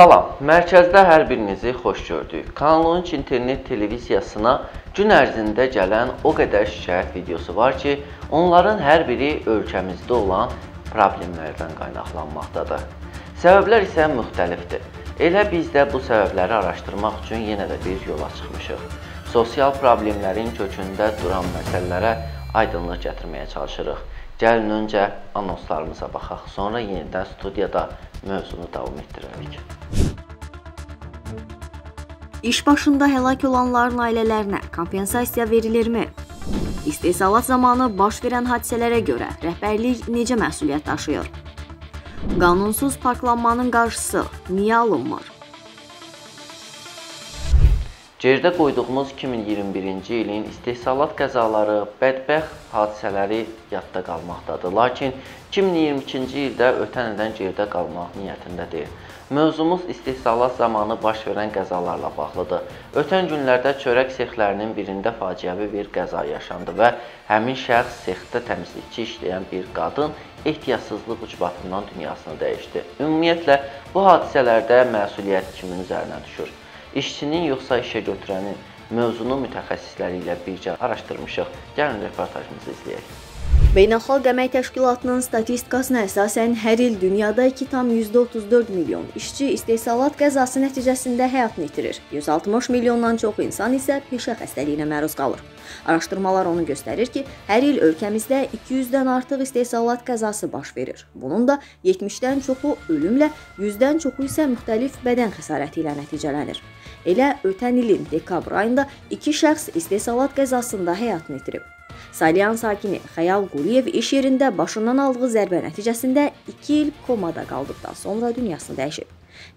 Salam, mərkəzdə hər birinizi xoş gördük. Kanal 13 internet televiziyasına gün ərzində gələn o qədər şikayət videosu var ki, onların hər biri ölkəmizdə olan problemlərdən qaynaqlanmaqdadır. Səbəblər isə müxtəlifdir. Elə biz də bu səbəbləri araşdırmaq üçün yenə də bir yola çıxmışıq. Sosial problemlərin kökündə duran məsələlərə aydınlıq gətirməyə çalışırıq. Gəlin öncə anonslarımıza baxaq, sonra yenidən studiyada mövzunu davam etdirərik. İş başında həlak olanların ailələrinə kompensasiya verilirmi? İstehsalat zamanı baş verən hadisələrə görə rəhbərlik necə məsuliyyət daşıyır? Qanunsuz parklanmanın qarşısı niyə alınmır? Gerdə qoyduğumuz 2021-ci ilin istehsalat qəzaları, bədbəxt hadisələri yadda qalmaqdadır. Lakin 2022-ci ildə ötən ildən geridə qalmaq niyyətində deyil. Mövzumuz istehsalat zamanı baş verən qəzalarla bağlıdır. Ötən günlərdə çörək sexlərinin birində faciəvi bir qəza yaşandı və həmin şəxs sexdə təmizlikçi işləyən bir qadın ehtiyatsızlıq ucbatından dünyasını dəyişdi. Ümumiyyətlə, bu hadisələrdə məsuliyyət kimin üzərinə düşür? İşçinin yoxsa işə götürənin mövzunu mütəxəssisləri ilə birgə araşdırmışıq. Gəlin reportajımızı izləyək. Beynəlxalq Əmək Təşkilatının statistikasına əsasən hər il dünyada 2,34 milyon işçi istehsalat qəzası nəticəsində həyatını itirir. 160 milyondan çox insan isə peşə xəstəliyinə məruz qalır. Araşdırmalar onu göstərir ki, hər il ölkəmizdə 200-dən artıq istehsalat qəzası baş verir. Bunun da 70-dən çoxu ölümlə, 100-dən çoxu isə müxtəlif bədən xəsarəti ilə nəticələnir. Elə ötən ilin dekabr ayında 2 şəxs istehsalat qəzasında həyatını itirib. Salyan sakini Xəyal Quliyev iş yerində başından aldığı zərbə nəticəsində 2 il komada qaldıqdan sonra dünyasını dəyişib.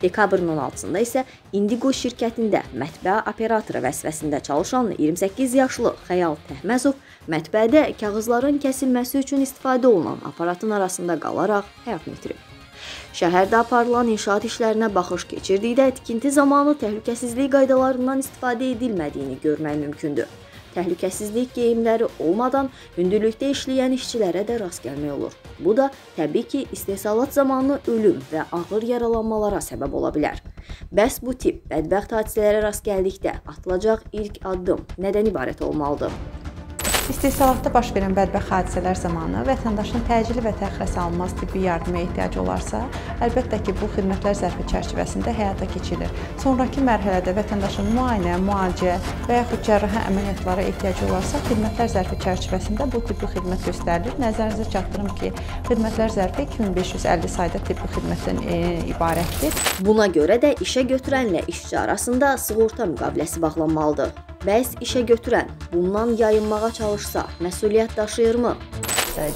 Dekabrın 16-sında isə Indigo şirkətində mətbə operatoru vəzifəsində çalışan 28 yaşlı Xəyal Təhməzov mətbəədə kağızların kəsilməsi üçün istifadə olunan aparatın arasında qalaraq həyatını itirib. Şəhərdə aparılan inşaat işlərinə baxış keçirdikdə tikinti zamanı təhlükəsizlik qaydalarından istifadə edilmədiyini görmək mümkündür. Təhlükəsizlik geyimləri olmadan hündürlükdə işləyən işçilərə də rast gəlmək olur. Bu da təbii ki, istehsalat zamanı ölüm və ağır yaralanmalara səbəb ola bilər. Bəs bu tip bədbəxt hadisələrə rast gəldikdə atılacaq ilk addım nədən ibarət olmalıdır? İstehsalatda baş verən bədbəxt hadisələr zamanı vətəndaşın təcili və təxirə salınmaz tibbi yardıma ehtiyacı olarsa, əlbəttə ki, bu xidmətlər zərfi çərçivəsində həyata keçirilir. Sonrakı mərhələdə vətəndaşın müayinə, müalicə və yaxud cərrahi əməliyyatlara ehtiyacı olarsa, xidmətlər zərfi çərçivəsində bu tibbi xidmət göstərilir. Nəzərinizə çatdırım ki, xidmətlər zərfi 2550 sayda tibbi xidmətdən e, ibarətdir. Buna görə də işə götürənlə işçi arasında sığorta müqaviləsi bağlanmalıdır. Bəs işə götürən bundan yayınmağa çalışsa, məsuliyyət daşıyırmı?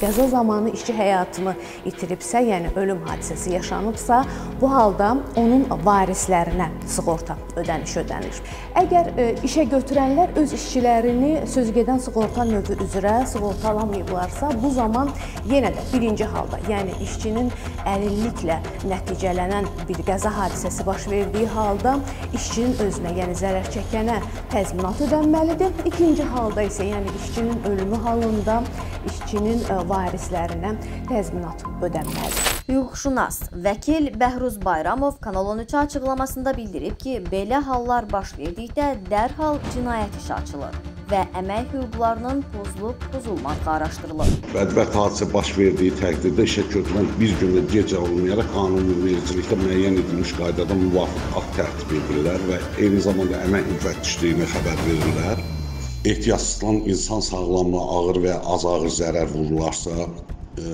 Qəza zamanı işçi həyatını itiribsə, yəni ölüm hadisəsi yaşanıbsa, bu halda onun varislərinə sığorta ödənişi ödənilir. Əgər e, işə götürənlər öz işçilərini sözügedən sığorta növü üzrə sığortalamayıblarsa, bu zaman yenə də birinci halda, yəni işçinin əlilliklə nəticələnən bir qəza hadisəsi baş verdiyi halda işçinin özünə, yəni zərər çəkənə təzminat ödənməlidir. İkinci halda isə, yəni işçinin ölümü halında işçinin varislərinə təzminat ödənməlidir. Hüquqşünas vəkil Bəhruz Bayramov Kanal 13 açıqlamasında bildirib ki, belə hallar baş verdikdə dərhal cinayət işi açılır və əmək hüquqlarının pozulub-pozulmadığı araşdırılır. Bədbəxt hadisə baş verdiyi təqdirdə işə götürən bir gündə gec olmayaraq qanunvericilikdə müəyyən edilmiş qaydada müvafiq akt tərtib edirlər və eyni zamanda əmək müfəttişliyinə xəbər verirlər ehtiyatsızdan insan sağlamlığına ağır və az ağır zərər vurularsa ə, e,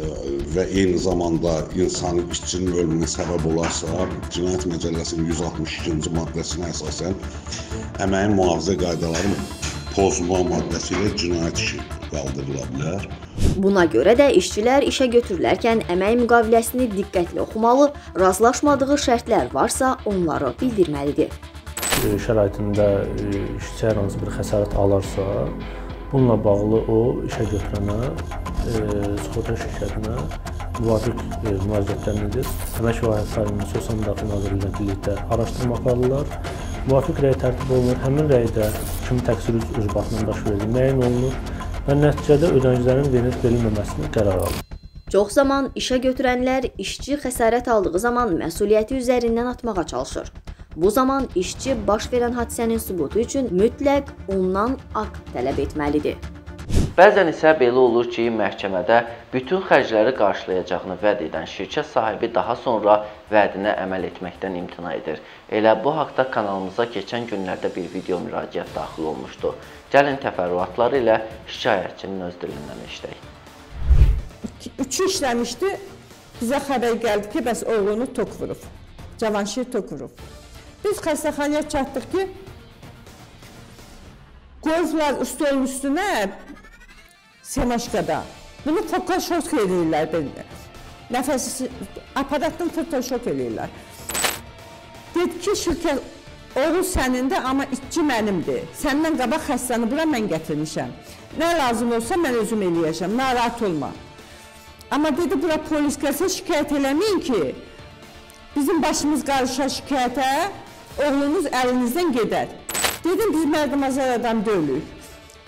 və eyni zamanda insanın işçinin ölümünə səbəb olarsa, Cinayət Məcəlləsinin 162-ci maddəsinə əsasən əməyin mühafizə qaydalarının pozma maddəsi ilə cinayət işi qaldırıla bilər. Buna görə də işçilər işə götürülərkən əmək müqaviləsini diqqətlə oxumalı, razılaşmadığı şərtlər varsa onları bildirməlidir şəraitində e, işçi hər hansı bir xəsarət alarsa, bununla bağlı o işə götürənə, e, sığorta şirkətinə müvafiq e, müraciətlərini edir. Əmək və Sahibinin Sosial Müdafiə Nazirliyinə birlikdə araşdırma aparırlar. Müvafiq rəy tərtib olunur. Həmin rəydə kim təqsir ucbatının baş verdiyi müəyyən olunur və nəticədə ödənicilərin verilib verilməməsini qərar alınır. Çox zaman işə götürənlər işçi xəsarət aldığı zaman məsuliyyəti üzərindən atmağa çalışır. Bu zaman işçi baş verən hadisənin sübutu üçün mütləq ondan akt tələb etməlidir. Bəzən isə belə olur ki, məhkəmədə bütün xərcləri qarşılayacağını vəd edən şirkət sahibi daha sonra vədinə əməl etməkdən imtina edir. Elə bu haqda kanalımıza keçən günlərdə bir video müraciət daxil olmuşdu. Gəlin təfərrüatları ilə şikayətçinin öz dilindən eşidək. Üçü işləmişdi. Bizə xəbər gəldi ki, bəs oğlunu tok vurub. Cavanşir tok vurub. Biz xəstəxanaya çatdıq ki, qoyublar stolun üstünə semaşkada. Bunu fotoşok eləyirlər belə. Nəfəs aparatdan fotoşok eləyirlər. Dedi ki, şirkət oğul sənindir, amma işçi mənimdir. Səndən qabaq xəstəni bura mən gətirmişəm. Nə lazım olsa mən özüm eləyəcəm, narahat olma. Amma dedi, bura polis gəlsə şikayət eləməyin ki, bizim başımız qarışa şikayətə, oğlunuz əlinizdən gedər. Dedim, biz mərdimazar adam deyilik.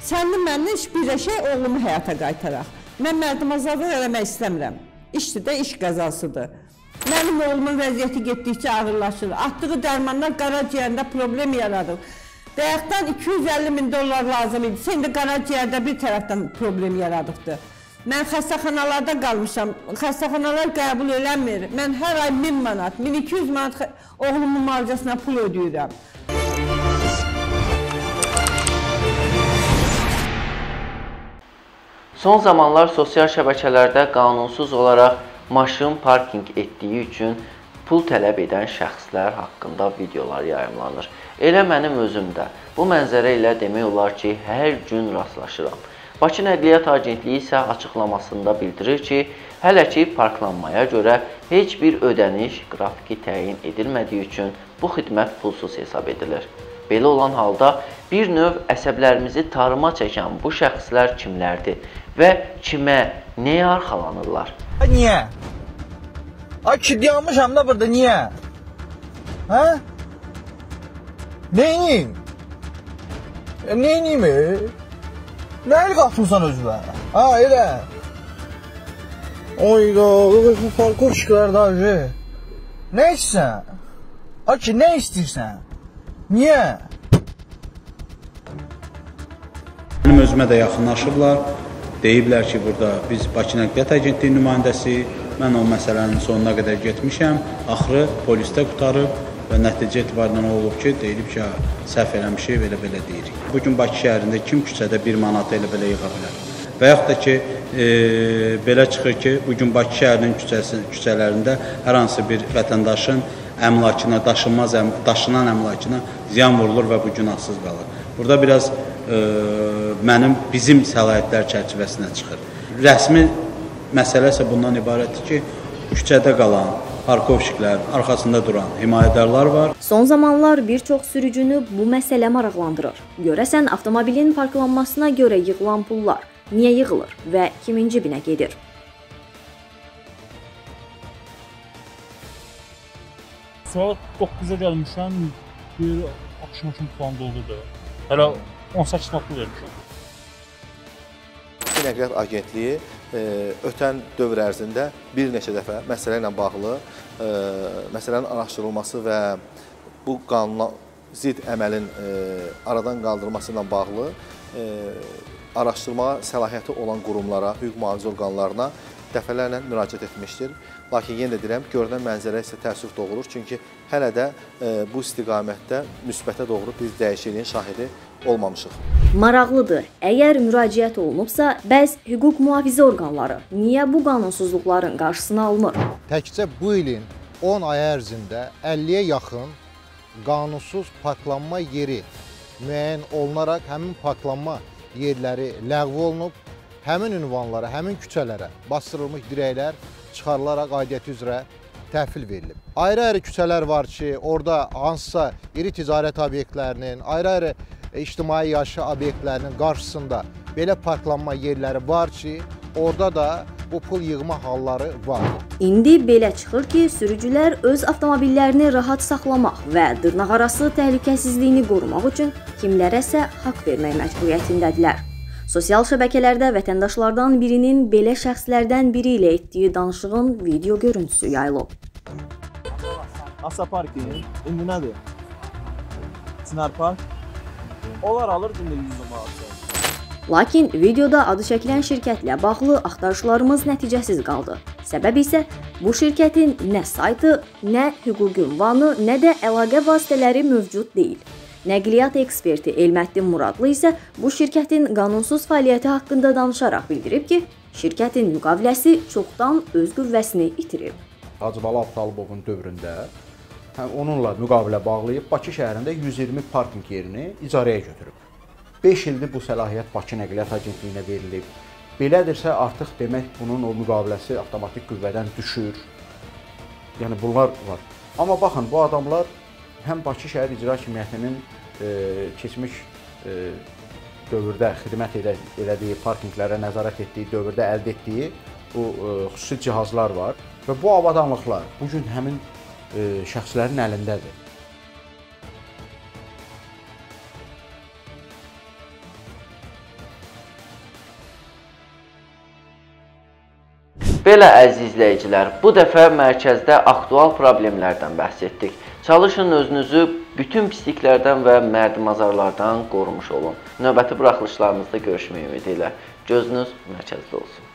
Sənli mənlə iş birləşək, oğlumu həyata qaytaraq. Mən mərdimazarlıq eləmək istəmirəm. İşdir də, iş qəzasıdır. Mənim oğlumun vəziyyəti getdikcə ağırlaşır. Atdığı dərmanlar qaraciyərində problem yaradır. Bayaqdan 250 min dollar lazım idi. Sən də qaraciyərdə bir tərəfdən problem yaradıbdır. Mən xəstəxanalarda qalmışam. Xəstəxanalar qəbul eləmir. Mən hər ay 1000 manat, 1200 manat oğlumun müalicəsinə pul ödəyirəm. Son zamanlar sosial şəbəkələrdə qanunsuz olaraq maşın parkinq etdiyi üçün pul tələb edən şəxslər haqqında videolar yayımlanır. Elə mənim özüm də bu mənzərə ilə demək olar ki, hər gün rastlaşıram. Bakı Nəqliyyat Agentliyi isə açıqlamasında bildirir ki, hələ ki parklanmaya görə heç bir ödəniş qrafiki təyin edilmədiyi üçün bu xidmət pulsuz hesab edilir. Belə olan halda bir növ əsəblərimizi tarıma çəkən bu şəxslər kimlərdir və kimə, nəyə arxalanırlar? Niyə? Ay ki, dayanmışam da burada, niyə? Hə? Neyini? E, neyini mi? Nə el qatmısan özünə? Ha, elə. Oyda, çıxlar da, Nə istəyirsən? Ay ki, nə istəyirsən? Niyə? Mənim özümə də yaxınlaşıblar. Deyiblər ki, burada biz Bakı Nəqliyyat Agentliyi nümayəndəsiyik. Mən o məsələnin sonuna qədər getmişəm. Axırı polisdə qutarıb və nəticə etibarından olub ki, deyilib ki, səhv eləmişik, belə-belə deyirik. Bu gün Bakı şəhərində kim küçədə 1 manat elə belə yığa bilər? Və yaxud da ki, e, belə çıxır ki, bu gün Bakı şəhərinin küçəsi, küçələrində hər hansı bir vətəndaşın əmlakına, daşınmaz əm, daşınan əmlakına ziyan vurulur və bu günahsız qalır. Burada biraz e, mənim bizim səlahiyyətlər çərçivəsinə çıxır. Rəsmi məsələ isə bundan ibarətdir ki, küçədə qalan parkovşiklər, arxasında duran himayədarlar var. Son zamanlar bir çox sürücünü bu məsələ maraqlandırır. Görəsən avtomobilin parklanmasına görə yığılan pullar niyə yığılır və kimin cibinə gedir? Saat 9-a gəlmişəm, bir axşam üçün plan doldu. Hələ 18 manat vermişəm. Nəqliyyat Agentliyi ötən dövr ərzində bir neçə dəfə məsələ ilə bağlı e, məsələnin araşdırılması və bu qanuna zidd əməlin e, aradan qaldırılması ilə bağlı e, araşdırmağa səlahiyyəti olan qurumlara, hüquq mühafizə orqanlarına dəfələrlə müraciət etmişdir. Lakin yenə də deyirəm, görünən mənzərə isə təəssüf doğurur. Çünki hələ də e, bu istiqamətdə müsbətə doğru biz dəyişikliyin şahidi olmamışıq. Maraqlıdır. Əgər müraciət olunubsa, bəs hüquq mühafizə orqanları niyə bu qanunsuzluqların qarşısını almır? Təkcə bu ilin 10 ay ərzində 50-yə yaxın qanunsuz parklanma yeri müəyyən olunaraq həmin parklanma yerləri ləğv olunub, həmin ünvanlara, həmin küçələrə bastırılmış dirəklər çıxarılaraq aidiyyəti üzrə təhvil verilib. Ayrı-ayrı küçələr var ki, orada hansısa iri ticarət obyektlərinin, ayrı-ayrı ictimai yaşayış obyektlərinin qarşısında belə parklanma yerləri var ki, orada da bu pul yığma halları var. İndi belə çıxır ki, sürücülər öz avtomobillərini rahat saxlamaq və dırnaqarası təhlükəsizliyini qorumaq üçün kimlərəsə haqq vermək məcburiyyətindədirlər. Sosial şəbəkələrdə vətəndaşlardan birinin belə şəxslərdən biri ilə etdiyi danışığın video görüntüsü yayılıb. Asa parki, indi nədir? Çınar Park. Onlar alır gündə 100 manat. Lakin videoda adı çəkilən şirkətlə bağlı axtarışlarımız nəticəsiz qaldı. Səbəb isə bu şirkətin nə saytı, nə hüquqi ünvanı, nə də əlaqə vasitələri mövcud deyil. Nəqliyyat eksperti Elməddin Muradlı isə bu şirkətin qanunsuz fəaliyyəti haqqında danışaraq bildirib ki, şirkətin müqaviləsi çoxdan öz qüvvəsini itirib. Hacıbalı Abtalibovun dövründə hə, onunla müqavilə bağlayıb Bakı şəhərində 120 parkinq yerini icarəyə götürüb. 5 ildir bu səlahiyyət Bakı Nəqliyyat Agentliyinə verilib. Belədirsə artıq demək bunun o müqaviləsi avtomatik qüvvədən düşür. Yəni bunlar var. Amma baxın bu adamlar həm Bakı şəhər icra hakimiyyətinin keçmiş e, dövrdə xidmət edə, elədiyi parkinqlərə nəzarət etdiyi dövrdə əldə etdiyi bu e, xüsusi cihazlar var və bu avadanlıqlar bu gün həmin e, şəxslərin əlindədir. Belə əziz izləyicilər, bu dəfə mərkəzdə aktual problemlərdən bəhs etdik. Çalışın özünüzü bütün pisliklərdən və mərdimazarlardan qorumuş olun. Növbəti buraxılışlarımızda görüşmək ümidi ilə. Gözünüz mərkəzdə olsun.